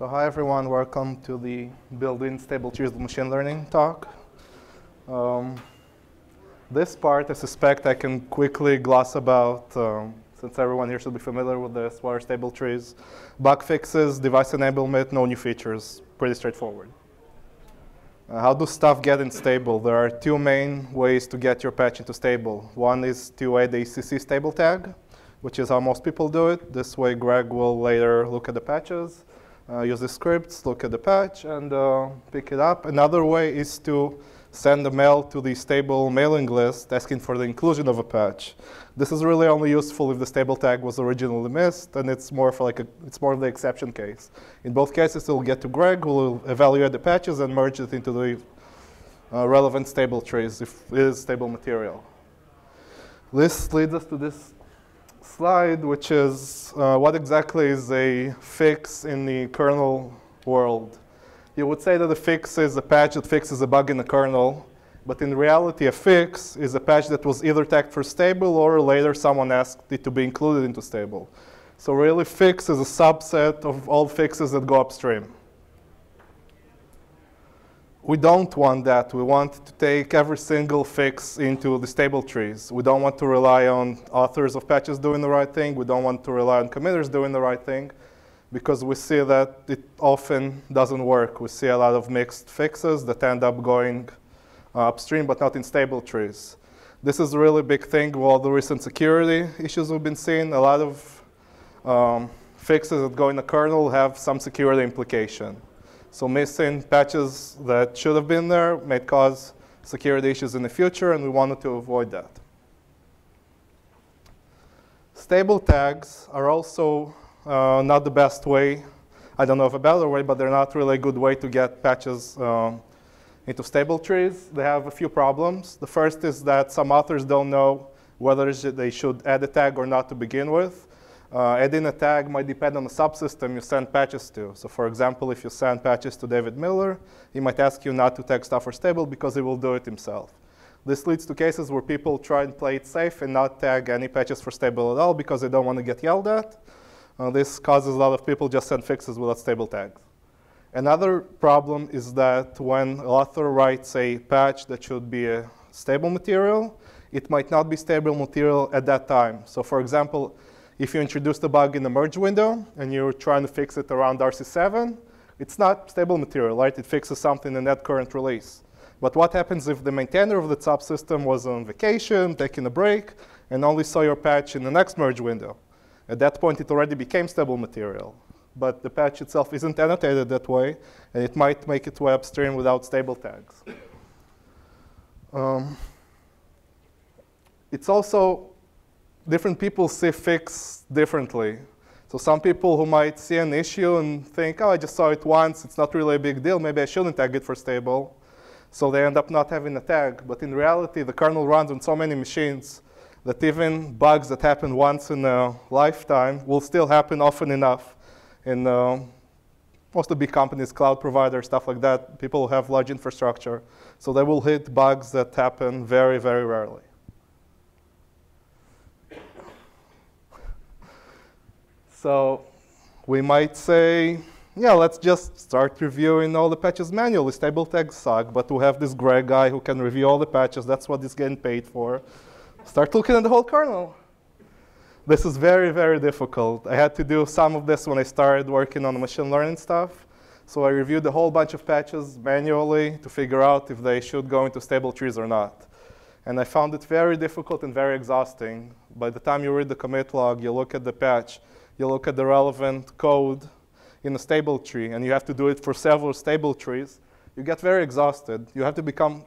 So hi everyone, welcome to the building stable trees machine learning talk. Um, this part, I suspect I can quickly gloss about, um, since everyone here should be familiar with this, what are stable trees, bug fixes, device enablement, no new features, pretty straightforward. Uh, how do stuff get in stable? There are two main ways to get your patch into stable. One is to add a CC stable tag, which is how most people do it. This way, Greg will later look at the patches, uh, use the scripts, look at the patch, and uh, pick it up. Another way is to send a mail to the stable mailing list asking for the inclusion of a patch. This is really only useful if the stable tag was originally missed, and it's more for like a, it's more of the exception case. In both cases, it will get to Greg, who will evaluate the patches and merge it into the uh, relevant stable trees if it is stable material. This leads us to this slide, which is uh, what exactly is a fix in the kernel world. You would say that a fix is a patch that fixes a bug in the kernel, but in reality, a fix is a patch that was either tagged for stable or later someone asked it to be included into stable. So really, fix is a subset of all fixes that go upstream. We don't want that. We want to take every single fix into the stable trees. We don't want to rely on authors of patches doing the right thing. We don't want to rely on committers doing the right thing because we see that it often doesn't work. We see a lot of mixed fixes that end up going uh, upstream but not in stable trees. This is a really big thing with all the recent security issues we've been seeing. A lot of um, fixes that go in the kernel have some security implication. So missing patches that should have been there may cause security issues in the future, and we wanted to avoid that. Stable tags are also uh, not the best way. I don't know of a better way, but they're not really a good way to get patches uh, into stable trees. They have a few problems. The first is that some authors don't know whether they should add a tag or not to begin with. Uh, adding a tag might depend on the subsystem you send patches to. So for example, if you send patches to David Miller, he might ask you not to tag stuff for stable because he will do it himself. This leads to cases where people try and play it safe and not tag any patches for stable at all because they don't want to get yelled at. Uh, this causes a lot of people just send fixes without stable tags. Another problem is that when an author writes a patch that should be a stable material, it might not be stable material at that time. So for example, if you introduce the bug in the merge window and you're trying to fix it around RC7, it's not stable material, right? It fixes something in that current release. But what happens if the maintainer of the subsystem was on vacation, taking a break, and only saw your patch in the next merge window? At that point, it already became stable material. But the patch itself isn't annotated that way, and it might make its way upstream without stable tags. Um, it's also different people see fix differently. So some people who might see an issue and think, oh, I just saw it once, it's not really a big deal, maybe I shouldn't tag it for stable. So they end up not having a tag. But in reality, the kernel runs on so many machines that even bugs that happen once in a lifetime will still happen often enough. In uh, most of big companies, cloud providers, stuff like that, people who have large infrastructure. So they will hit bugs that happen very, very rarely. So we might say, yeah, let's just start reviewing all the patches manually. Stable tags suck, but we have this Greg guy who can review all the patches. That's what he's getting paid for. Start looking at the whole kernel. This is very, very difficult. I had to do some of this when I started working on machine learning stuff. So I reviewed a whole bunch of patches manually to figure out if they should go into stable trees or not. And I found it very difficult and very exhausting. By the time you read the commit log, you look at the patch, you look at the relevant code in a stable tree, and you have to do it for several stable trees, you get very exhausted. You have to become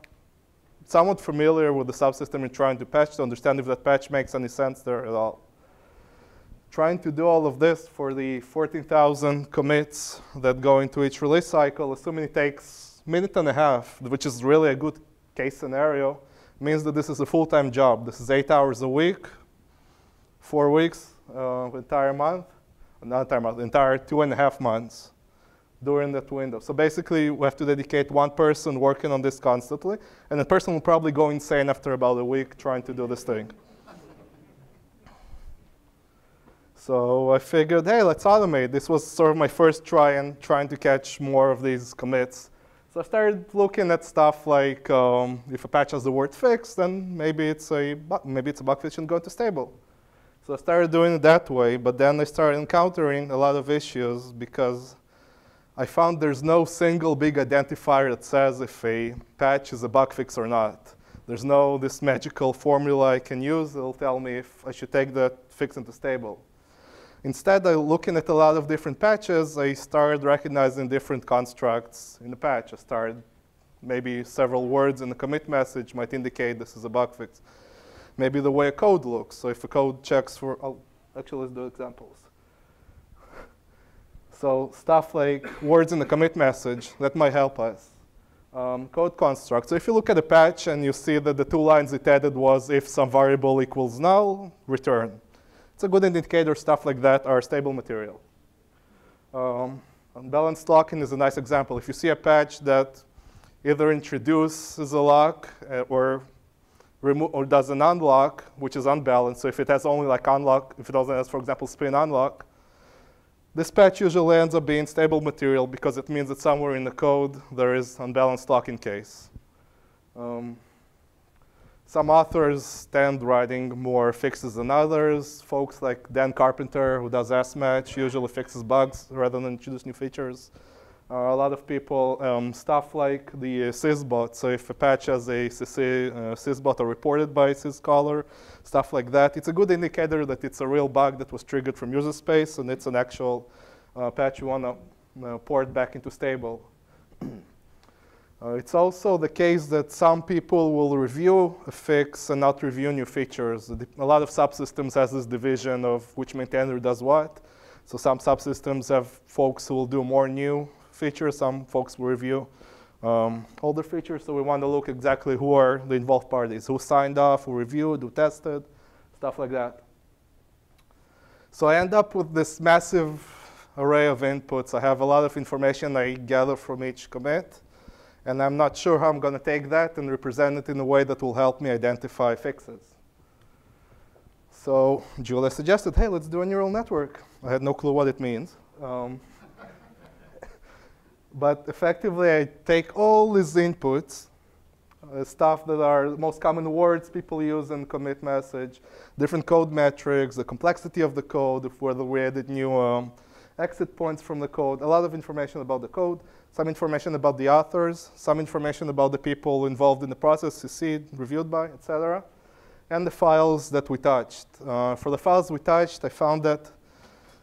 somewhat familiar with the subsystem you're trying to patch to understand if that patch makes any sense there at all. Trying to do all of this for the 14,000 commits that go into each release cycle, assuming it takes a minute and a half, which is really a good case scenario, means that this is a full-time job. This is eight hours a week, four weeks, uh, entire month, not entire month, entire two and a half months during that window. So basically, we have to dedicate one person working on this constantly, and the person will probably go insane after about a week trying to do this thing. So I figured, hey, let's automate. This was sort of my first try in trying to catch more of these commits. So I started looking at stuff like um, if a patch has the word fix, then maybe it's a maybe it's a bug fix and go to stable. So I started doing it that way, but then I started encountering a lot of issues because I found there's no single big identifier that says if a patch is a bug fix or not. There's no this magical formula I can use. that'll tell me if I should take that fix into stable. Instead, I looking at a lot of different patches, I started recognizing different constructs in the patch. I started maybe several words in the commit message might indicate this is a bug fix. Maybe the way a code looks. So if a code checks for, oh, actually let's do examples. So stuff like words in the commit message, that might help us. Um, code construct. So if you look at the patch and you see that the two lines it added was if some variable equals null, return. It's a good indicator. Stuff like that are stable material. Um, unbalanced locking is a nice example. If you see a patch that either introduces a lock uh, or or does an unlock, which is unbalanced. So if it has only like unlock, if it doesn't have, for example, spin unlock, this patch usually ends up being stable material because it means that somewhere in the code there is unbalanced locking case. Um, some authors tend writing more fixes than others. Folks like Dan Carpenter, who does SMatch, usually fixes bugs rather than introduce new features. Uh, a lot of people, um, stuff like the uh, syzbot. So if a patch has a CC, uh, syzbot or reported by syzkaller, stuff like that, it's a good indicator that it's a real bug that was triggered from user space and it's an actual uh, patch you want to uh, port back into stable. Uh, it's also the case that some people will review a fix and not review new features. A lot of subsystems has this division of which maintainer does what. So some subsystems have folks who will do more new features, some folks will review um, older features. So we want to look exactly who are the involved parties, who signed off, who reviewed, who tested, stuff like that. So I end up with this massive array of inputs. I have a lot of information I gather from each commit. And I'm not sure how I'm going to take that and represent it in a way that will help me identify fixes. So Julia suggested, hey, let's do a neural network. I had no clue what it means. Um, but effectively, I take all these inputs, uh, stuff that are the most common words people use in commit message, different code metrics, the complexity of the code, whether we added new um, exit points from the code, a lot of information about the code, some information about the authors, some information about the people involved in the process, CC, reviewed by, etc., and the files that we touched. Uh, for the files we touched, I found that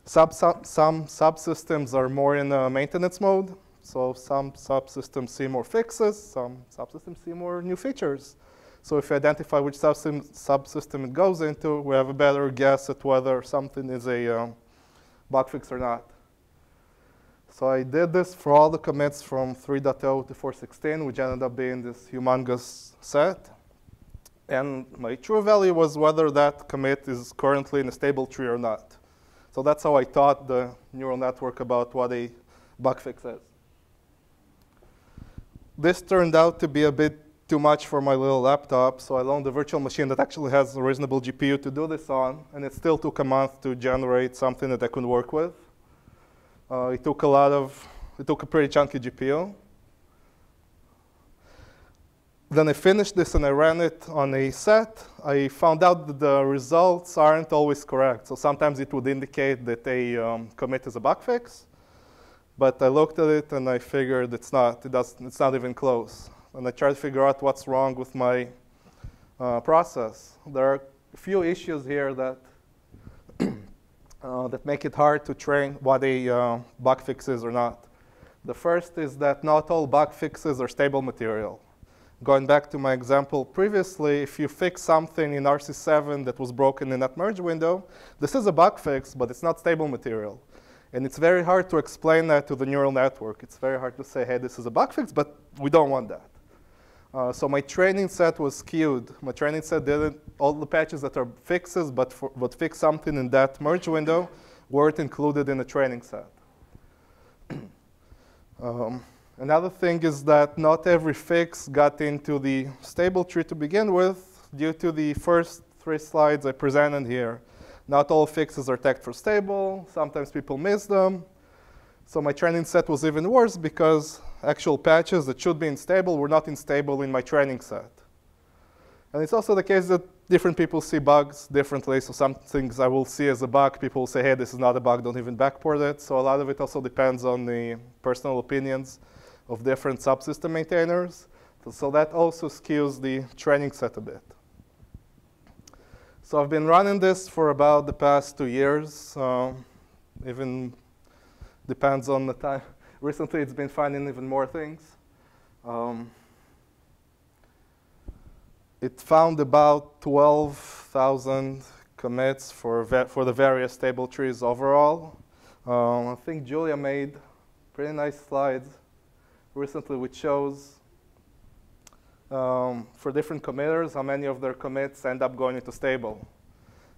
sub, sub, some subsystems are more in uh, maintenance mode. So some subsystems see more fixes, some subsystems see more new features. So if we identify which subsystem, subsystem it goes into, we have a better guess at whether something is a um, bug fix or not. So I did this for all the commits from 3.0 to 4.16, which ended up being this humongous set. And my true value was whether that commit is currently in a stable tree or not. So that's how I taught the neural network about what a bug fix is. This turned out to be a bit too much for my little laptop, so I loaned a virtual machine that actually has a reasonable GPU to do this on, and it still took a month to generate something that I could work with. Uh, it took a lot of, it took a pretty chunky GPU. Then I finished this and I ran it on a set. I found out that the results aren't always correct. So sometimes it would indicate that a um, commit is a bug fix. But I looked at it and I figured it's not. It does, it's not even close. And I tried to figure out what's wrong with my uh, process. There are a few issues here that uh, that make it hard to train what a uh, bug fix is or not. The first is that not all bug fixes are stable material. Going back to my example previously, if you fix something in RC7 that was broken in that merge window, this is a bug fix, but it's not stable material. And it's very hard to explain that to the neural network. It's very hard to say, hey, this is a bug fix, but we don't want that. Uh, so my training set was skewed. My training set didn't, all the patches that are fixes but, for, but fix something in that merge window weren't included in the training set. um, another thing is that not every fix got into the stable tree to begin with due to the first three slides I presented here. Not all fixes are tagged for stable. Sometimes people miss them. So my training set was even worse because actual patches that should be in stable were not in stable in my training set. And it's also the case that different people see bugs differently. So some things I will see as a bug, people will say, hey, this is not a bug, don't even backport it. So a lot of it also depends on the personal opinions of different subsystem maintainers. So, that also skews the training set a bit. So I've been running this for about the past two years. Uh, even depends on the time. Recently, it's been finding even more things. Um, it found about 12,000 commits for, for the various table trees overall. Um, I think Julia made pretty nice slides recently which shows um, for different committers how many of their commits end up going into stable.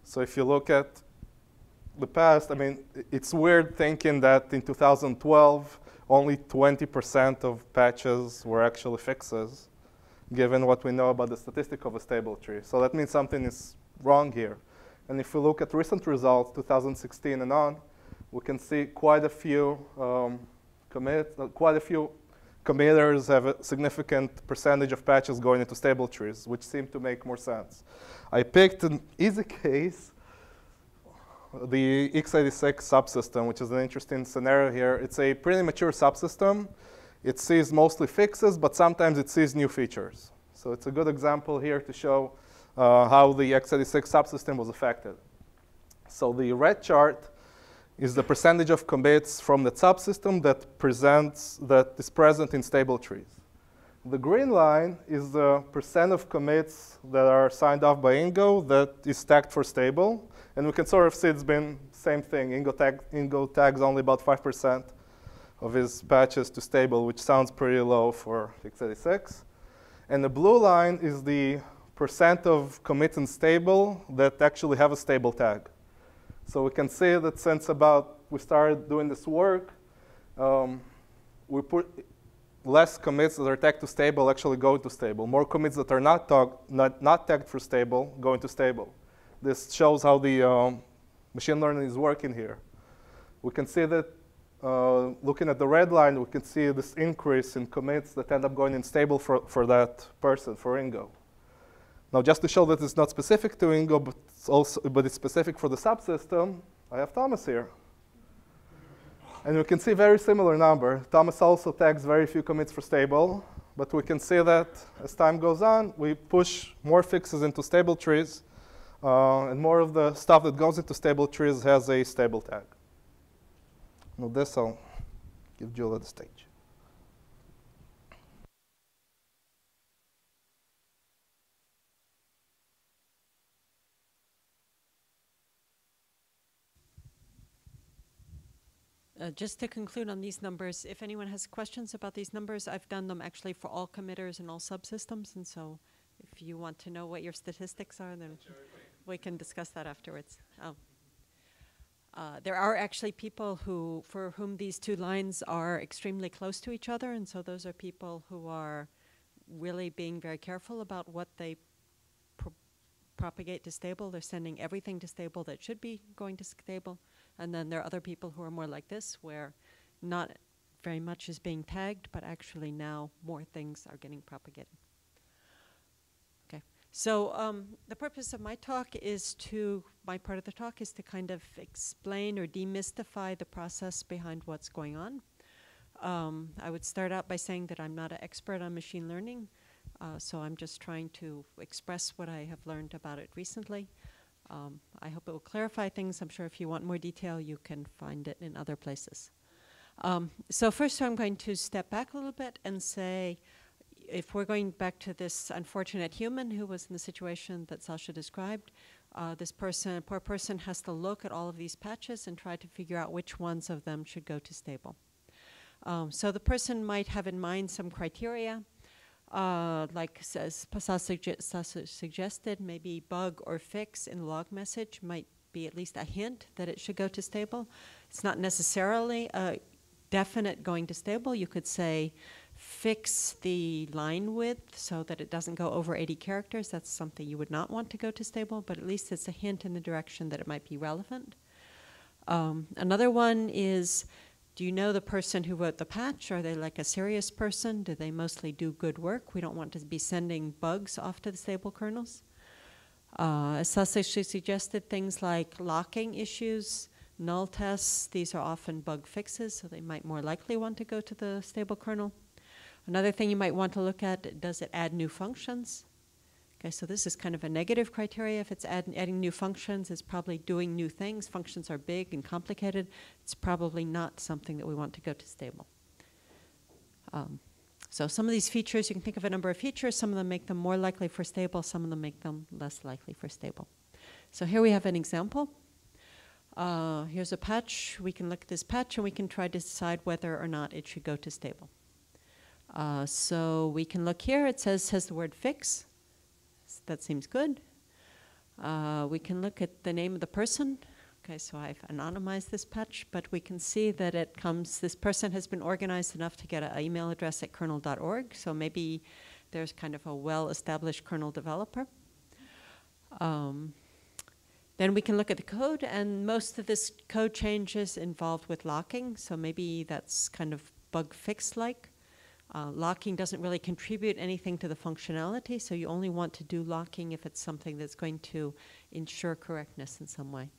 So if you look at the past, I mean, it's weird thinking that in 2012, only 20% of patches were actually fixes given what we know about the statistic of a stable tree. So that means something is wrong here. And if we look at recent results, 2016 and on, we can see quite a few um, commits, uh, quite a few committers have a significant percentage of patches going into stable trees, which seem to make more sense. I picked an easy case, the x86 subsystem, which is an interesting scenario here. It's a pretty mature subsystem. It sees mostly fixes, but sometimes it sees new features. So it's a good example here to show uh, how the x86 subsystem was affected. So the red chart is the percentage of commits from the subsystem that presents that is present in stable trees. The green line is the percent of commits that are signed off by Ingo that is tagged for stable. And we can sort of see it's been same thing. Ingo, tag, Ingo tags only about 5% of his patches to stable, which sounds pretty low for x86. And the blue line is the percent of commits in stable that actually have a stable tag. So we can see that since about we started doing this work, um, we put less commits that are tagged to stable actually go to stable. More commits that are not, not, not tagged for stable go into stable. This shows how the um, machine learning is working here. We can see that uh, looking at the red line, we can see this increase in commits that end up going in stable for, for that person, for Ingo. Now, just to show that it's not specific to Ingo, but it's, also, but it's specific for the subsystem, I have Thomas here. And we can see very similar number. Thomas also tags very few commits for stable, but we can see that as time goes on, we push more fixes into stable trees, uh, and more of the stuff that goes into stable trees has a stable tag. Now this I'll give Julia the stage. Uh, just to conclude on these numbers, if anyone has questions about these numbers, I've done them actually for all committers and all subsystems, and so if you want to know what your statistics are, then we can discuss that afterwards. Oh. Uh, there are actually people who, for whom these two lines are extremely close to each other, and so those are people who are really being very careful about what they pro propagate to stable. They're sending everything to stable that should be going to stable, and then there are other people who are more like this, where not very much is being tagged, but actually now more things are getting propagated. Okay, so um, the purpose of my talk is to, my part of the talk is to kind of explain or demystify the process behind what's going on. Um, I would start out by saying that I'm not an expert on machine learning, uh, so I'm just trying to express what I have learned about it recently. Um, I hope it will clarify things. I'm sure if you want more detail, you can find it in other places. Um, so first I'm going to step back a little bit and say, if we're going back to this unfortunate human who was in the situation that Sasha described, uh, this person, poor person, has to look at all of these patches and try to figure out which ones of them should go to stable. Um, so the person might have in mind some criteria, uh, like says Sasha suggested, maybe bug or fix in the log message might be at least a hint that it should go to stable. It's not necessarily a definite going to stable. You could say fix the line width so that it doesn't go over 80 characters. That's something you would not want to go to stable, but at least it's a hint in the direction that it might be relevant. Um, another one is do you know the person who wrote the patch? Are they like a serious person? Do they mostly do good work? We don't want to be sending bugs off to the stable kernels. Uh, Sasha suggested things like locking issues, null tests. These are often bug fixes, so they might more likely want to go to the stable kernel. Another thing you might want to look at, does it add new functions? Okay, so this is kind of a negative criteria. If it's add, adding new functions, it's probably doing new things. Functions are big and complicated. It's probably not something that we want to go to stable. Um, so some of these features, you can think of a number of features. Some of them make them more likely for stable. Some of them make them less likely for stable. So here we have an example. Uh, here's a patch. We can look at this patch and we can try to decide whether or not it should go to stable. Uh, so we can look here. It says has the word fix that seems good. Uh, we can look at the name of the person. Okay, so I've anonymized this patch, but we can see that it comes, this person has been organized enough to get an email address at kernel.org, so maybe there's kind of a well-established kernel developer. Um, then we can look at the code, and most of this code changes involved with locking, so maybe that's kind of bug fix-like. Uh, locking doesn't really contribute anything to the functionality, so you only want to do locking if it's something that's going to ensure correctness in some way.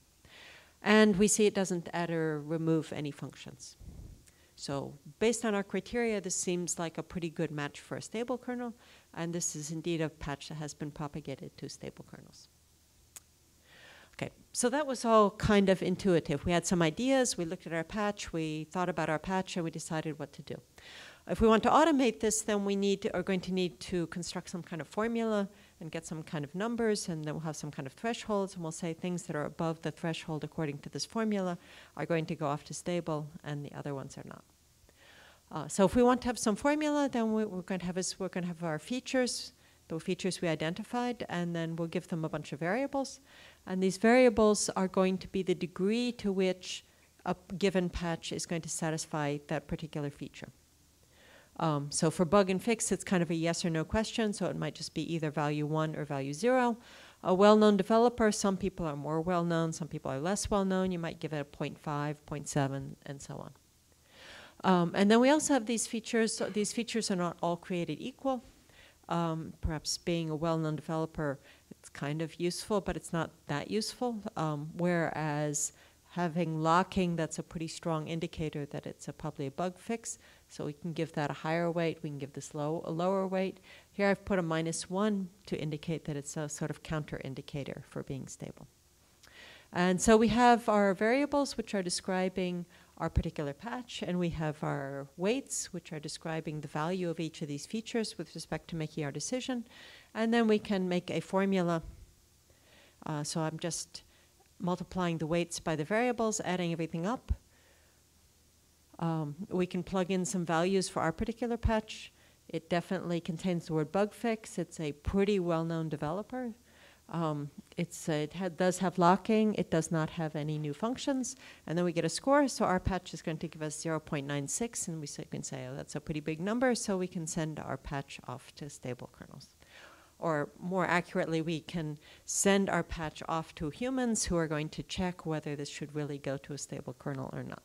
And we see it doesn't add or remove any functions. So based on our criteria, this seems like a pretty good match for a stable kernel, and this is indeed a patch that has been propagated to stable kernels. Okay, so that was all kind of intuitive. We had some ideas, we looked at our patch, we thought about our patch, and we decided what to do. If we want to automate this, then we need to, are going to need to construct some kind of formula and get some kind of numbers, and then we'll have some kind of thresholds, and we'll say things that are above the threshold according to this formula are going to go off to stable, and the other ones are not. Uh, so if we want to have some formula, then we, we're going to have is we're going to have our features, the features we identified, and then we'll give them a bunch of variables, and these variables are going to be the degree to which a given patch is going to satisfy that particular feature. Um, so for bug and fix, it's kind of a yes or no question, so it might just be either value 1 or value 0. A well-known developer, some people are more well-known, some people are less well-known. You might give it a 0.5, 0.7, and so on. Um, and then we also have these features. So these features are not all created equal. Um, perhaps being a well-known developer, it's kind of useful, but it's not that useful. Um, whereas having locking, that's a pretty strong indicator that it's a, probably a bug fix. So we can give that a higher weight, we can give this low, a lower weight. Here I've put a minus one to indicate that it's a sort of counter indicator for being stable. And so we have our variables, which are describing our particular patch, and we have our weights, which are describing the value of each of these features with respect to making our decision. And then we can make a formula. Uh, so I'm just multiplying the weights by the variables, adding everything up. Um, we can plug in some values for our particular patch. It definitely contains the word bug fix. It's a pretty well-known developer. Um, it's, uh, it ha does have locking. It does not have any new functions. And then we get a score. So our patch is going to give us 0.96. And we can say, oh, that's a pretty big number. So we can send our patch off to stable kernels or more accurately, we can send our patch off to humans who are going to check whether this should really go to a stable kernel or not.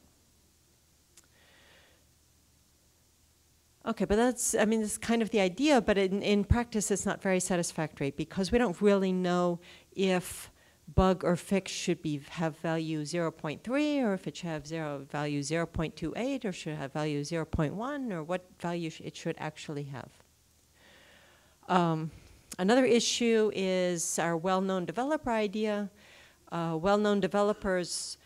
Okay, but that's, I mean, it's kind of the idea, but in, in practice it's not very satisfactory because we don't really know if bug or fix should be have value 0.3 or if it should have zero value 0.28 or should have value 0.1 or what value sh it should actually have. Um, Another issue is our well-known developer idea. Uh, well-known developers,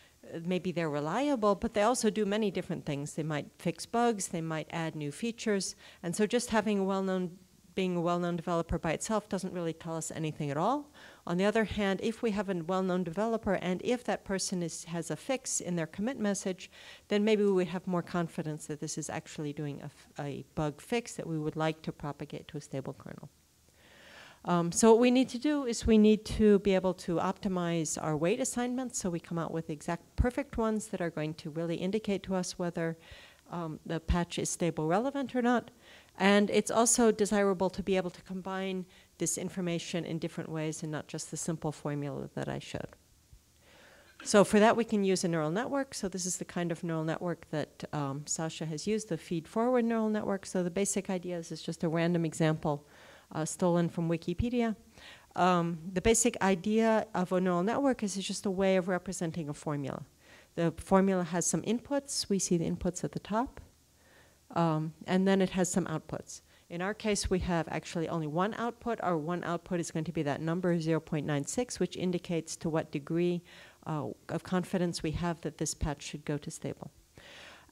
maybe they're reliable, but they also do many different things. They might fix bugs, they might add new features, and so just having a well-known, being a well-known developer by itself doesn't really tell us anything at all. On the other hand, if we have a well-known developer and if that person is, has a fix in their commit message, then maybe we would have more confidence that this is actually doing a, a bug fix that we would like to propagate to a stable kernel. Um, so what we need to do is we need to be able to optimize our weight assignments so we come out with exact perfect ones that are going to really indicate to us whether um, the patch is stable relevant or not. And it's also desirable to be able to combine this information in different ways and not just the simple formula that I showed. So for that, we can use a neural network. So this is the kind of neural network that um, Sasha has used, the feed-forward neural network. So the basic idea is it's just a random example stolen from Wikipedia. Um, the basic idea of a neural network is it's just a way of representing a formula. The formula has some inputs. We see the inputs at the top. Um, and then it has some outputs. In our case, we have actually only one output. Our one output is going to be that number 0.96, which indicates to what degree uh, of confidence we have that this patch should go to stable.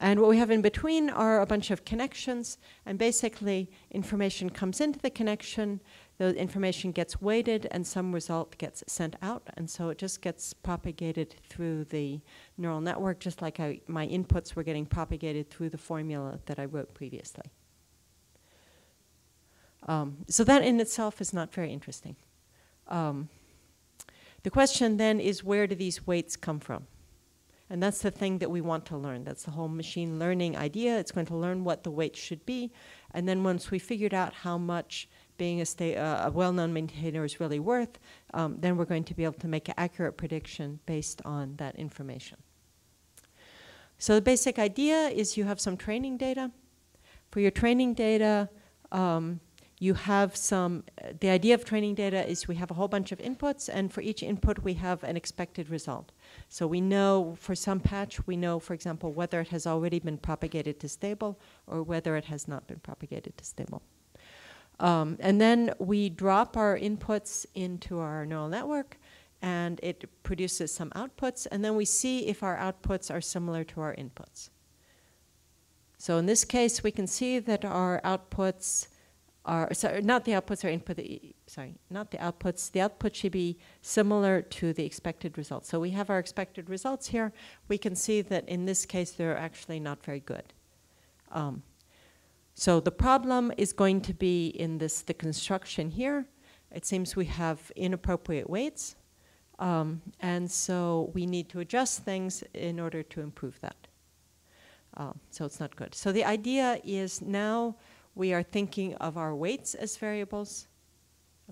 And what we have in between are a bunch of connections, and basically information comes into the connection, the information gets weighted, and some result gets sent out, and so it just gets propagated through the neural network, just like I, my inputs were getting propagated through the formula that I wrote previously. Um, so that in itself is not very interesting. Um, the question then is where do these weights come from? And that's the thing that we want to learn. That's the whole machine learning idea. It's going to learn what the weight should be. And then once we figured out how much being a, uh, a well-known maintainer is really worth, um, then we're going to be able to make an accurate prediction based on that information. So the basic idea is you have some training data. For your training data, um, you have some, the idea of training data is we have a whole bunch of inputs, and for each input we have an expected result. So we know for some patch, we know, for example, whether it has already been propagated to stable or whether it has not been propagated to stable. Um, and then we drop our inputs into our neural network and it produces some outputs and then we see if our outputs are similar to our inputs. So in this case, we can see that our outputs are, sorry, not the outputs are input, sorry, not the outputs. The output should be similar to the expected results. So we have our expected results here. We can see that in this case, they're actually not very good. Um, so the problem is going to be in this, the construction here. It seems we have inappropriate weights. Um, and so we need to adjust things in order to improve that. Um, so it's not good. So the idea is now we are thinking of our weights as variables.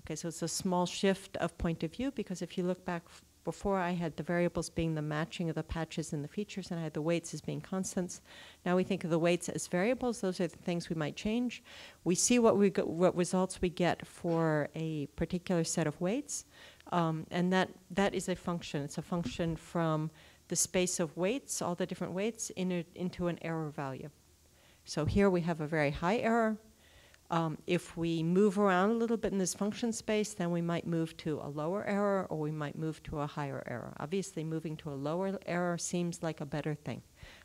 Okay, so it's a small shift of point of view because if you look back before I had the variables being the matching of the patches and the features and I had the weights as being constants. Now we think of the weights as variables. Those are the things we might change. We see what we go, what results we get for a particular set of weights. Um, and that, that is a function. It's a function from the space of weights, all the different weights, in a, into an error value. So here we have a very high error. Um, if we move around a little bit in this function space, then we might move to a lower error or we might move to a higher error. Obviously, moving to a lower error seems like a better thing.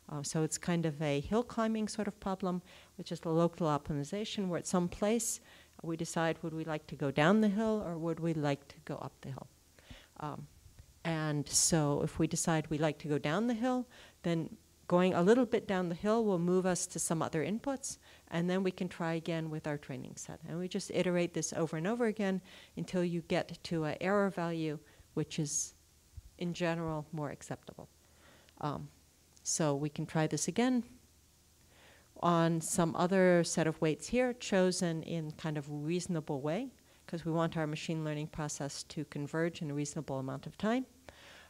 Uh, so it's kind of a hill climbing sort of problem, which is the local optimization, where at some place we decide would we like to go down the hill or would we like to go up the hill. Um, and so if we decide we like to go down the hill, then Going a little bit down the hill will move us to some other inputs, and then we can try again with our training set. And we just iterate this over and over again until you get to an error value which is, in general, more acceptable. Um, so we can try this again on some other set of weights here, chosen in kind of reasonable way, because we want our machine learning process to converge in a reasonable amount of time.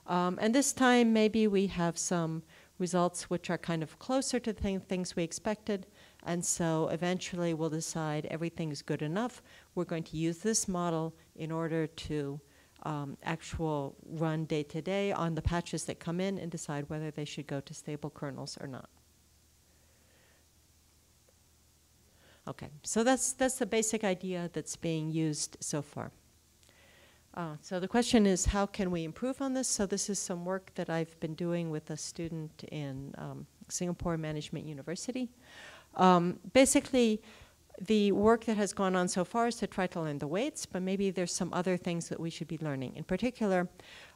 Um, and this time, maybe we have some results which are kind of closer to the things we expected. And so eventually we'll decide everything's good enough. We're going to use this model in order to um, actual run day to day on the patches that come in and decide whether they should go to stable kernels or not. Okay, so that's, that's the basic idea that's being used so far. Uh, so the question is, how can we improve on this? So this is some work that I've been doing with a student in um, Singapore Management University. Um, basically, the work that has gone on so far is to try to learn the weights, but maybe there's some other things that we should be learning. In particular,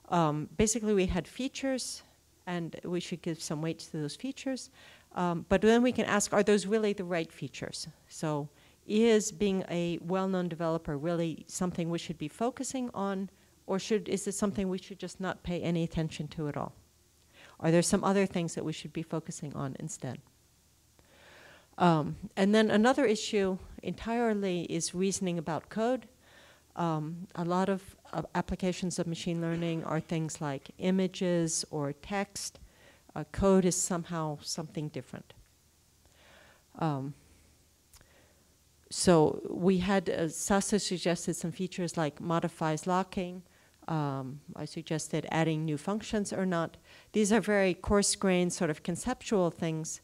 um, basically we had features, and we should give some weights to those features. Um, but then we can ask, are those really the right features? So is being a well-known developer really something we should be focusing on, or should, is it something we should just not pay any attention to at all? Are there some other things that we should be focusing on instead? Um, and then another issue entirely is reasoning about code. Um, a lot of uh, applications of machine learning are things like images or text. Uh, code is somehow something different. Um, so we had, uh, Sasha suggested some features like modifies locking. Um, I suggested adding new functions or not. These are very coarse-grained, sort of conceptual things,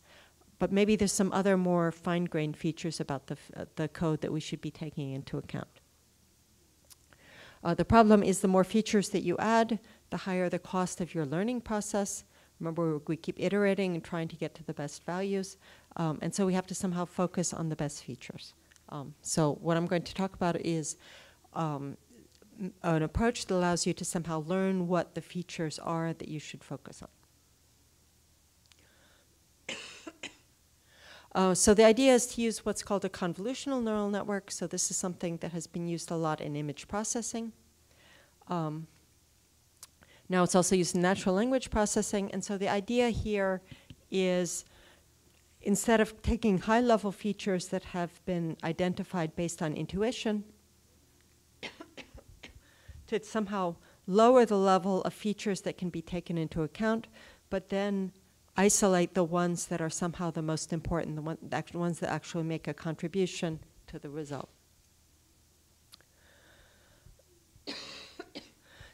but maybe there's some other more fine-grained features about the, uh, the code that we should be taking into account. Uh, the problem is the more features that you add, the higher the cost of your learning process. Remember, we keep iterating and trying to get to the best values, um, and so we have to somehow focus on the best features. Um, so what I'm going to talk about is um, an approach that allows you to somehow learn what the features are that you should focus on. Uh, so the idea is to use what's called a convolutional neural network. So this is something that has been used a lot in image processing. Um, now it's also used in natural language processing. And so the idea here is instead of taking high level features that have been identified based on intuition, to somehow lower the level of features that can be taken into account, but then isolate the ones that are somehow the most important, the one, the ones that actually make a contribution to the result.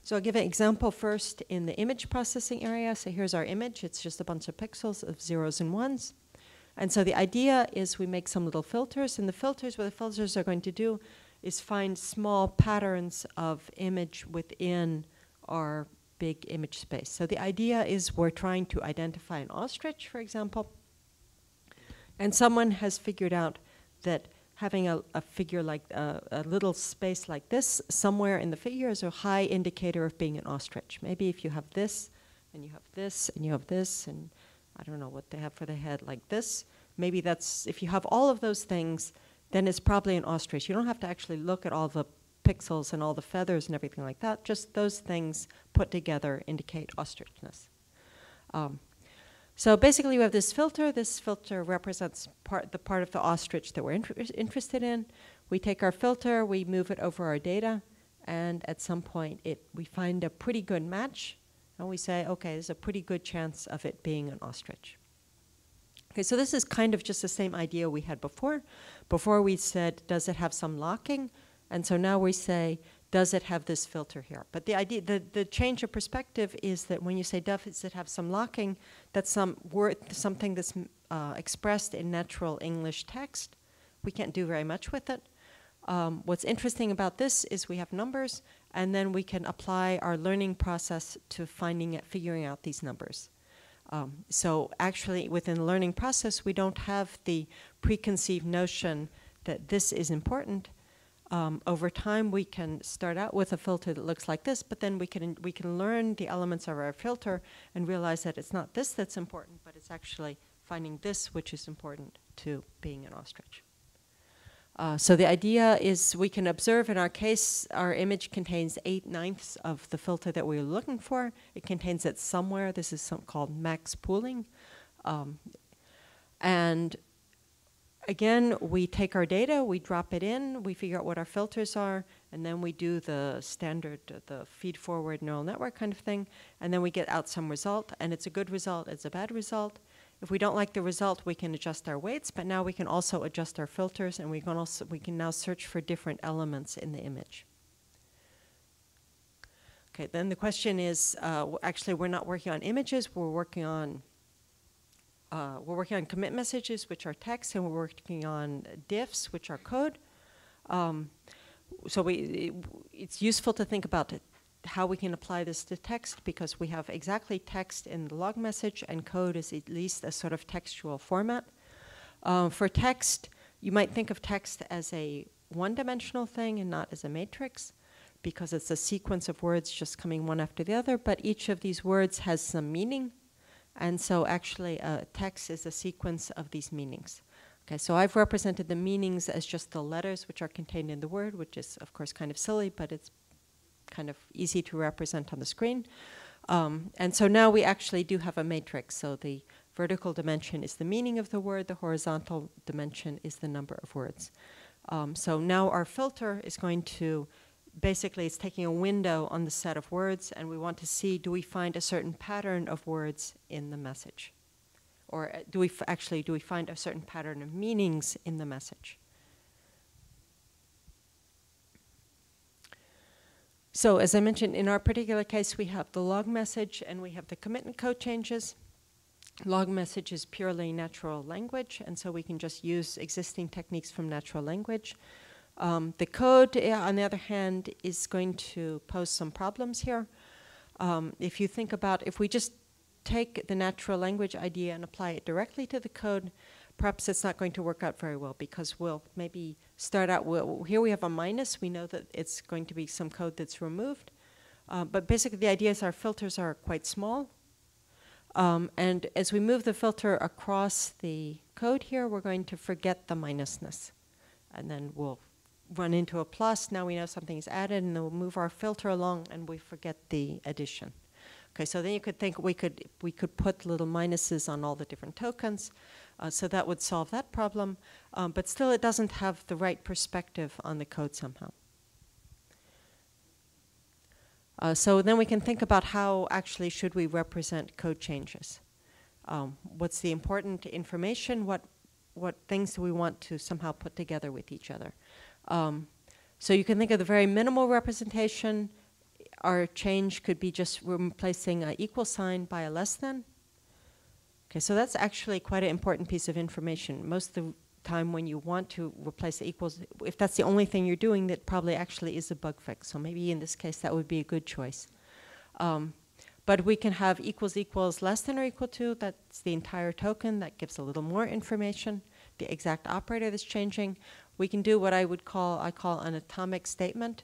So I'll give an example first in the image processing area. So here's our image. It's just a bunch of pixels of zeros and ones. And so the idea is we make some little filters, and the filters, what the filters are going to do is find small patterns of image within our big image space. So the idea is we're trying to identify an ostrich, for example, and someone has figured out that having a, a figure like uh, a little space like this somewhere in the figure is a high indicator of being an ostrich. Maybe if you have this, and you have this, and you have this, and I don't know what they have for the head like this, maybe that's, if you have all of those things, then it's probably an ostrich. You don't have to actually look at all the pixels and all the feathers and everything like that. Just those things put together indicate ostrichness. Um, so basically, we have this filter. This filter represents part, the part of the ostrich that we're inter interested in. We take our filter, we move it over our data, and at some point, it, we find a pretty good match, and we say, okay, there's a pretty good chance of it being an ostrich. Okay, so this is kind of just the same idea we had before. Before we said, does it have some locking? And so now we say, does it have this filter here? But the idea, the, the change of perspective is that when you say does it have some locking, that's some word, something that's uh, expressed in natural English text. We can't do very much with it. Um, what's interesting about this is we have numbers, and then we can apply our learning process to finding it, figuring out these numbers. Um, so actually, within the learning process, we don't have the preconceived notion that this is important. Um, over time, we can start out with a filter that looks like this, but then we can we can learn the elements of our filter and realize that it's not this that's important, but it's actually finding this which is important to being an ostrich. Uh, so the idea is we can observe in our case, our image contains eight ninths of the filter that we're looking for. It contains it somewhere. This is some called max pooling. Um, and again, we take our data, we drop it in, we figure out what our filters are, and then we do the standard, uh, the feed forward neural network kind of thing, and then we get out some result, and it's a good result, it's a bad result, if we don't like the result, we can adjust our weights, but now we can also adjust our filters and we can also we can now search for different elements in the image. Okay, then the question is, uh, actually we're not working on images, we're working on uh, we're working on commit messages, which are text, and we're working on diffs, which are code. Um, so we, it, it's useful to think about it how we can apply this to text because we have exactly text in the log message and code is at least a sort of textual format. Uh, for text, you might think of text as a one-dimensional thing and not as a matrix because it's a sequence of words just coming one after the other, but each of these words has some meaning. And so actually uh, text is a sequence of these meanings. Okay, so I've represented the meanings as just the letters which are contained in the word, which is of course kind of silly, but it's kind of easy to represent on the screen. Um, and so now we actually do have a matrix. So the vertical dimension is the meaning of the word, the horizontal dimension is the number of words. Um, so now our filter is going to basically it's taking a window on the set of words and we want to see do we find a certain pattern of words in the message or uh, do we actually do we find a certain pattern of meanings in the message so as i mentioned in our particular case we have the log message and we have the commit and code changes log message is purely natural language and so we can just use existing techniques from natural language um, the code, uh, on the other hand, is going to pose some problems here. Um, if you think about, if we just take the natural language idea and apply it directly to the code, perhaps it's not going to work out very well because we'll maybe start out, we'll, here we have a minus, we know that it's going to be some code that's removed. Uh, but basically the idea is our filters are quite small. Um, and as we move the filter across the code here, we're going to forget the minusness. And then we'll run into a plus, now we know something is added, and then we'll move our filter along and we forget the addition. Okay, so then you could think we could, we could put little minuses on all the different tokens, uh, so that would solve that problem, um, but still it doesn't have the right perspective on the code somehow. Uh, so then we can think about how actually should we represent code changes. Um, what's the important information? What, what things do we want to somehow put together with each other? Um, so you can think of the very minimal representation. Our change could be just replacing an equal sign by a less than. Okay, so that's actually quite an important piece of information. Most of the time when you want to replace the equals, if that's the only thing you're doing, that probably actually is a bug fix. So maybe in this case that would be a good choice. Um, but we can have equals equals less than or equal to, that's the entire token, that gives a little more information. The exact operator that's changing we can do what I would call, I call an atomic statement.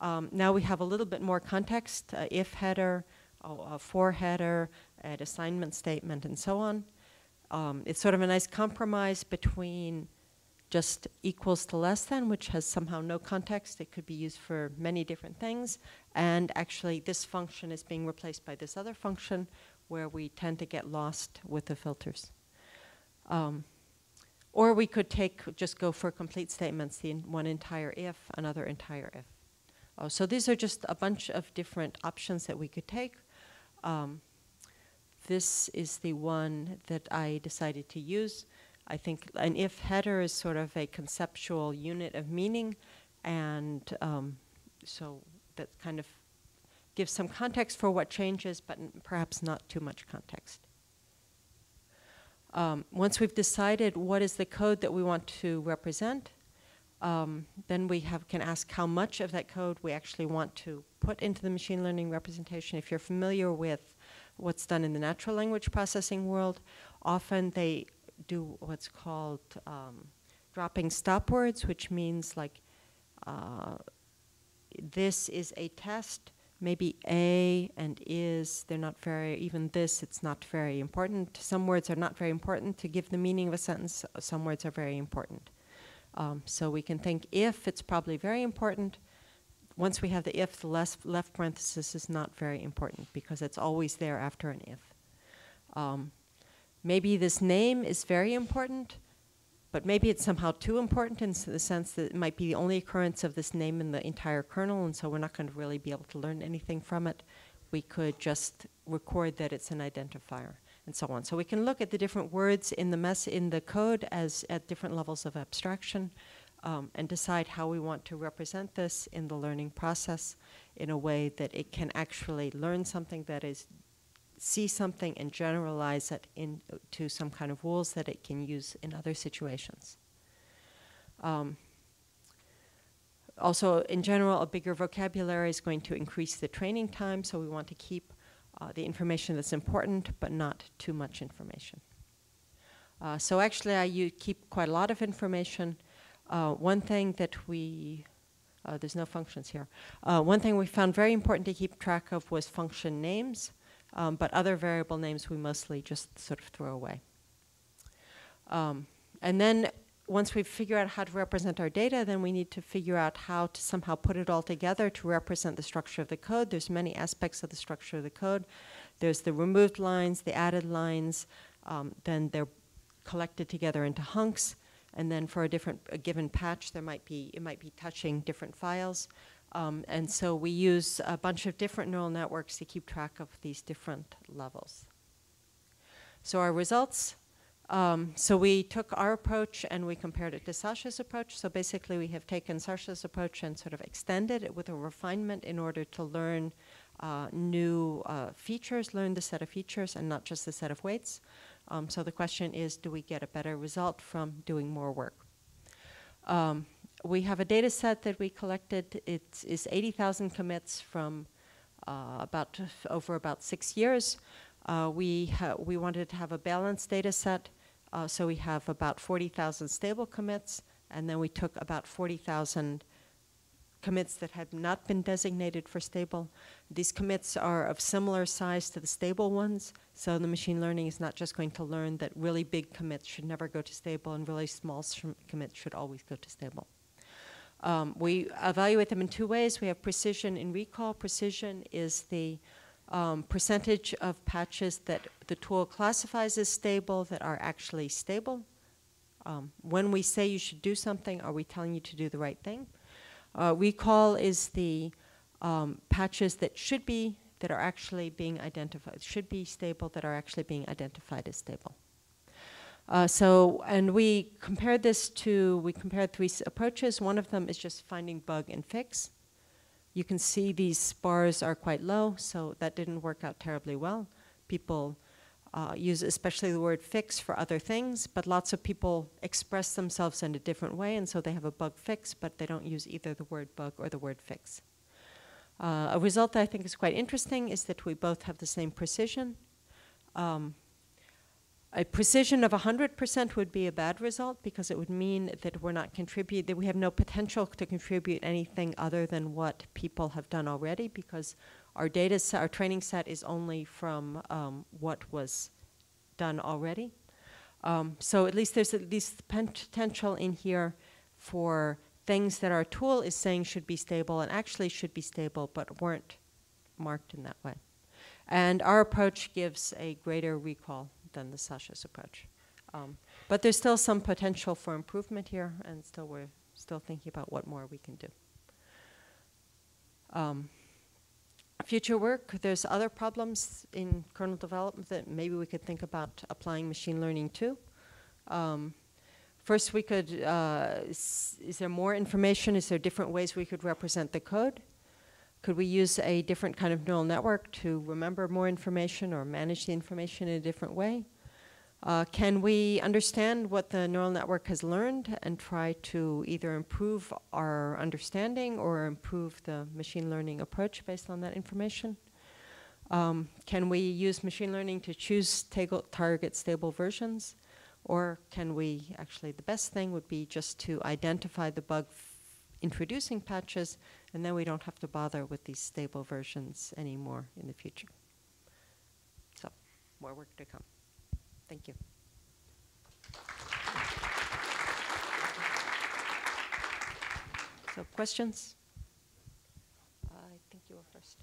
Um, now we have a little bit more context, uh, if header, a for header, an assignment statement, and so on. Um, it's sort of a nice compromise between just equals to less than, which has somehow no context. It could be used for many different things. And actually, this function is being replaced by this other function where we tend to get lost with the filters. Um, or we could take, just go for complete statements, the one entire if, another entire if. Oh, so these are just a bunch of different options that we could take. Um, this is the one that I decided to use. I think an if header is sort of a conceptual unit of meaning, and um, so that kind of gives some context for what changes, but perhaps not too much context. Um, once we've decided what is the code that we want to represent, um, then we have, can ask how much of that code we actually want to put into the machine learning representation. If you're familiar with what's done in the natural language processing world, often they do what's called um, dropping stop words, which means like uh, this is a test maybe a and is, they're not very, even this, it's not very important. Some words are not very important to give the meaning of a sentence, some words are very important. Um, so we can think if, it's probably very important. Once we have the if, the left, left parenthesis is not very important because it's always there after an if. Um, maybe this name is very important but maybe it's somehow too important in the sense that it might be the only occurrence of this name in the entire kernel, and so we're not going to really be able to learn anything from it. We could just record that it's an identifier and so on. So we can look at the different words in the mess in the code as at different levels of abstraction um, and decide how we want to represent this in the learning process in a way that it can actually learn something that is see something and generalize it into some kind of rules that it can use in other situations. Um, also, in general, a bigger vocabulary is going to increase the training time, so we want to keep uh, the information that's important, but not too much information. Uh, so actually, I keep quite a lot of information. Uh, one thing that we, uh, there's no functions here. Uh, one thing we found very important to keep track of was function names. Um, but other variable names we mostly just sort of throw away. Um, and then once we figure out how to represent our data, then we need to figure out how to somehow put it all together to represent the structure of the code. There's many aspects of the structure of the code. There's the removed lines, the added lines, um, then they're collected together into hunks, and then for a different a given patch, there might be it might be touching different files, um, and so we use a bunch of different neural networks to keep track of these different levels. So our results. Um, so we took our approach and we compared it to Sasha's approach. So basically, we have taken Sasha's approach and sort of extended it with a refinement in order to learn uh, new uh, features, learn the set of features, and not just the set of weights. Um, so the question is, do we get a better result from doing more work? Um, we have a data set that we collected. It is 80,000 commits from uh, about over about six years. Uh, we, we wanted to have a balanced data set, uh, so we have about 40,000 stable commits, and then we took about 40,000 commits that had not been designated for stable. These commits are of similar size to the stable ones, so the machine learning is not just going to learn that really big commits should never go to stable and really small commits should always go to stable. Um, we evaluate them in two ways. We have precision and recall. Precision is the um, percentage of patches that the tool classifies as stable that are actually stable. Um, when we say you should do something, are we telling you to do the right thing? Uh, recall is the um, patches that should be, that are actually being identified, should be stable, that are actually being identified as stable. Uh, so, and we compared this to, we compared three approaches. One of them is just finding bug and fix. You can see these bars are quite low, so that didn't work out terribly well. People uh, use especially the word fix for other things, but lots of people express themselves in a different way, and so they have a bug fix, but they don't use either the word bug or the word fix. Uh, a result that I think is quite interesting is that we both have the same precision. Um, a precision of 100% would be a bad result because it would mean that we're not contribute that we have no potential to contribute anything other than what people have done already because our data set, our training set is only from um, what was done already. Um, so at least there's at least potential in here for things that our tool is saying should be stable and actually should be stable but weren't marked in that way. And our approach gives a greater recall than the Sasha's approach. Um, but there's still some potential for improvement here, and still we're still thinking about what more we can do. Um, future work, there's other problems in kernel development that maybe we could think about applying machine learning to. Um, first, we could, uh, is there more information? Is there different ways we could represent the code? Could we use a different kind of neural network to remember more information or manage the information in a different way? Uh, can we understand what the neural network has learned and try to either improve our understanding or improve the machine learning approach based on that information? Um, can we use machine learning to choose target stable versions? Or can we, actually the best thing would be just to identify the bug introducing patches and then we don't have to bother with these stable versions anymore in the future. So, more work to come. Thank you. So, questions? Uh, I think you were first.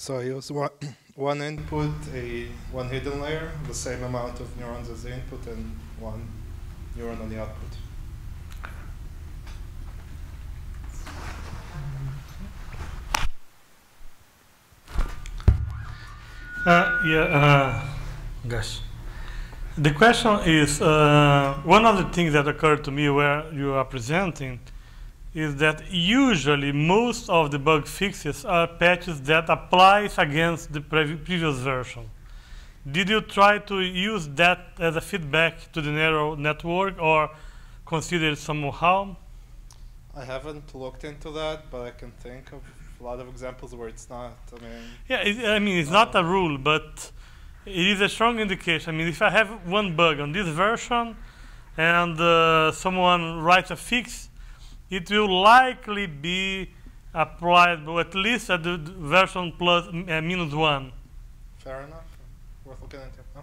So I use one, input, a one hidden layer, the same amount of neurons as the input, and one neuron on the output. Uh, yeah, uh, gosh. The question is, uh, one of the things that occurred to me where you are presenting is that usually most of the bug fixes are patches that applies against the pre previous version. Did you try to use that as a feedback to the neural network or consider it somehow? I haven't looked into that, but I can think of a lot of examples where it's not. I mean, yeah, it, I mean it's uh, not a rule, but it is a strong indication. I mean, if I have one bug on this version and uh, someone writes a fix, it will likely be applicable at least at the version plus, uh, minus one. Fair enough. Worth looking into. Huh?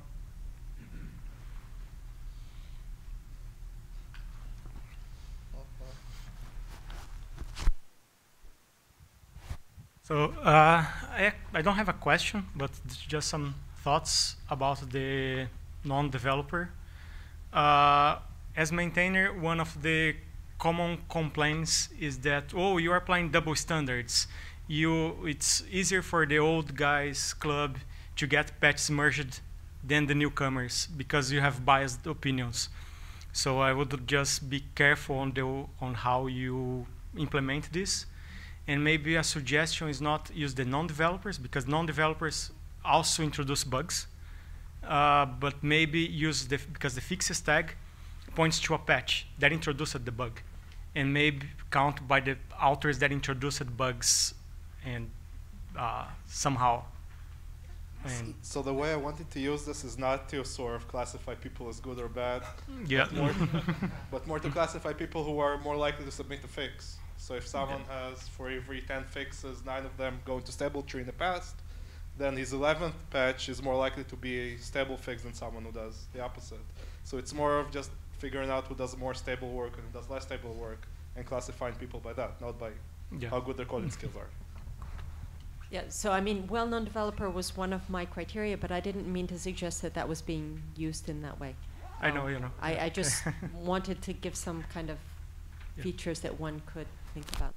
So uh, I, I don't have a question, but just some thoughts about the non-developer. Uh, as maintainer, one of the common complaints is that, oh, you are applying double standards. You, it's easier for the old guys club to get patches merged than the newcomers because you have biased opinions. So I would just be careful on, the, on how you implement this. And maybe a suggestion is not use the non-developers because non-developers also introduce bugs. Uh, but maybe use the, because the fixes tag points to a patch that introduced the bug. And maybe count by the authors that introduced bugs and uh, somehow. And So the way I wanted to use this is not to sort of classify people as good or bad, yeah. more, but more to classify people who are more likely to submit a fix. So if someone has, for every 10 fixes, nine of them go to stable tree in the past, then his 11th patch is more likely to be a stable fix than someone who does the opposite. So it's more of just figuring out who does more stable work and who does less stable work and classifying people by that, not by yeah. how good their coding skills are. Yeah, so I mean, well-known developer was one of my criteria, but I didn't mean to suggest that that was being used in that way. I know, you um, know. I, I just wanted to give some kind of Yeah. features that one could think about.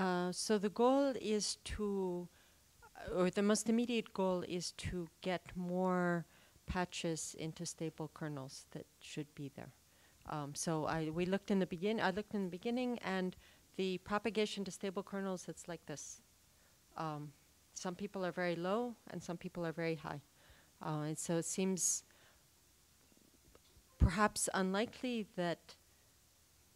Uh, so the goal is to, or the most immediate goal is to get more patches into stable kernels that should be there. Um, so I, we looked in the begin, I looked in the beginning, and the propagation to stable kernels, it's like this. Um, some people are very low, and some people are very high. Uh, and so it seems perhaps unlikely that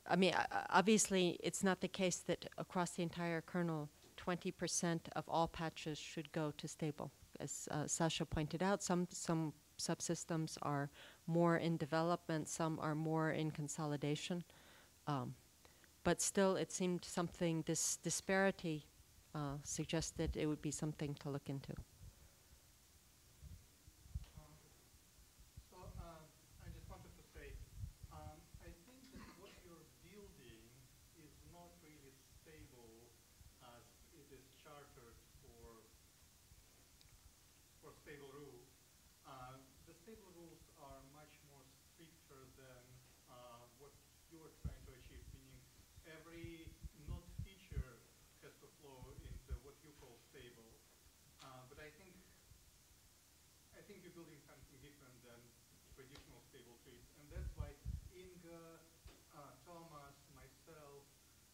I mean, obviously, it's not the case that across the entire kernel, 20% of all patches should go to stable. As uh, Sasha pointed out, some, some subsystems are more in development, some are more in consolidation. Um, but still, it seemed something, this disparity uh, suggested it would be something to look into. So uh, I just wanted to say, um, I think that what you're building is not really stable as it is chartered for for stable rules. Uh, the stable rules are much more stricter than uh, what you are trying to achieve, meaning every not feature has to flow into what you call stable. Uh, but I think I think you're building something different than traditional stable trees, and that's why Ingo, uh, Thomas, myself,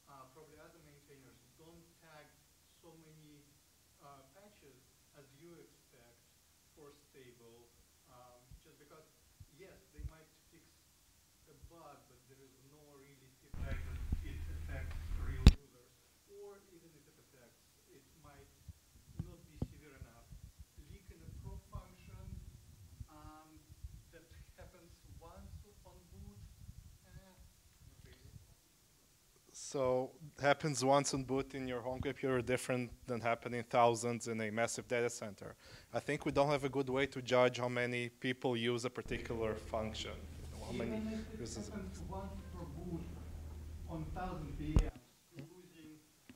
uh, probably other maintainers don't tag so many uh, patches as you expect for stable, um, just because yes, they might fix a bug, but there is no really feedback that it affects real users, or even if it affects, it might not be severe enough. Leak in a probe function um, that happens once on boot. Eh, not really. So happens once on boot in your home computer different than happening thousands in a massive data center. I think we don't have a good way to judge how many people use a particular function. How many Even it uses it. once per boot on 1000 VMs, you're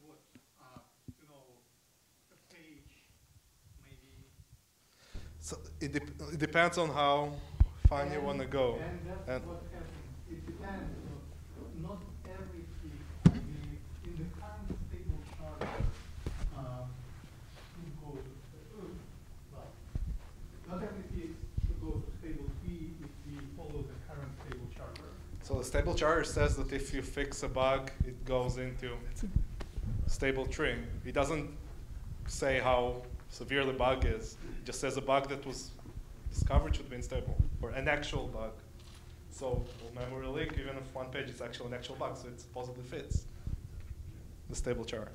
what, uh, you know, a page, maybe. So it, dep- it depends on how fine you want to go. And that's And- what happens. It depends. So not every fix will be in the current stable chart um, should go to sta- uh, well, not every fix should go to stable P if we follow the current stable charter. So the stable charter says that if you fix a bug, it goes into stable tree. It doesn't say how severe the bug is. It just says a bug that was discovered should be unstable, or an actual bug. So memory leak, even if one page is actually an actual bug, so it supposedly fits the stable charter.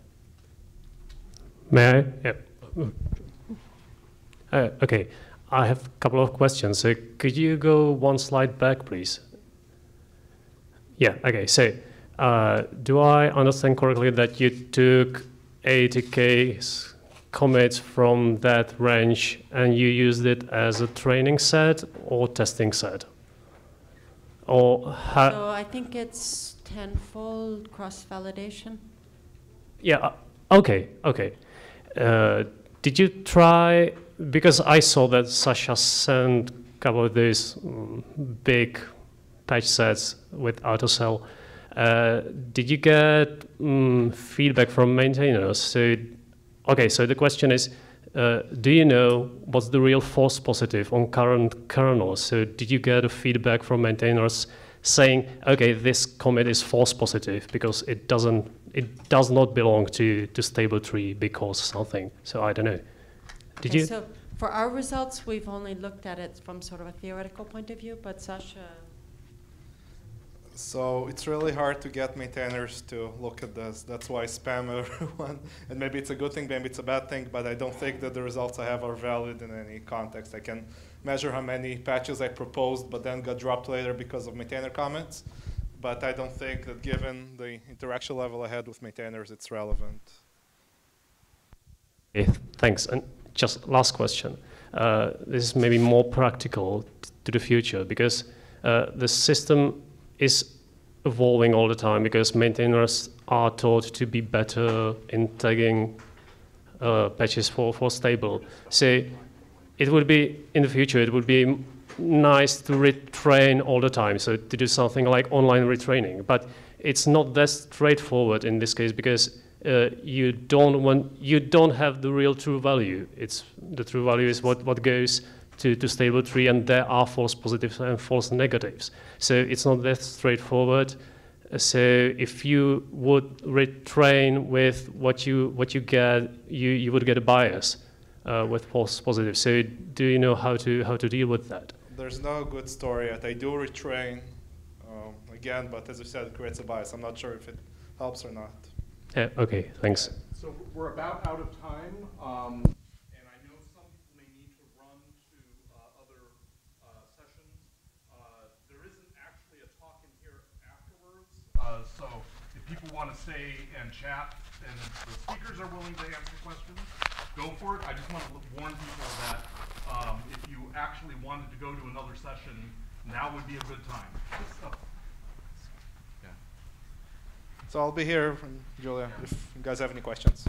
May I? Yeah. Uh, okay, I have a couple of questions. So could you go one slide back, please? Yeah, okay. So uh, do I understand correctly that you took 80k commits from that range and you used it as a training set or testing set? Or So I think it's tenfold cross-validation. Yeah. uh, Okay. Okay. Uh, did you try? Because I saw that Sasha sent a couple of these mm, big patch sets with AUTOSEL. Uh, did you get mm, feedback from maintainers? So, okay. So the question is, uh, do you know what's the real false positive on current kernels? So did you get a feedback from maintainers saying, okay, this commit is false positive because it doesn't, it does not belong to, to stable tree because something. So I don't know. Did Okay, you? So for our results, we've only looked at it from sort of a theoretical point of view, but Sasha, So it's really hard to get maintainers to look at this. That's why I spam everyone. And maybe it's a good thing, maybe it's a bad thing, but I don't think that the results I have are valid in any context. I can measure how many patches I proposed, but then got dropped later because of maintainer comments. But I don't think that given the interaction level I had with maintainers, it's relevant. Okay, thanks. And just last question. Uh, this is maybe more practical to the future because uh, the system is evolving all the time because maintainers are taught to be better in tagging uh, patches for, for stable. So it would be, in the future, it would be nice to retrain all the time, so to do something like online retraining. But it's not that straightforward in this case because uh, you don't want you don't have the real true value. It's the true value is what, what goes to, to stable tree, and there are false positives and false negatives. So it's not that straightforward. So if you would retrain with what you what you get, you, you would get a bias uh, with false positives. So do you know how to how to deal with that? There's no good story yet. I do retrain um, again, but as you said, it creates a bias. I'm not sure if it helps or not. Yeah, okay, thanks. So we're about out of time, um, and I know some people may need to run to uh, other uh, sessions. Uh, There isn't actually a talk in here afterwards, uh, so if people want to stay and chat, and the speakers are willing to answer questions, go for it. I just want to warn people that um, if you actually wanted to go to another session, now would be a good time. So, yeah. So I'll be here, Julia, if you guys have any questions.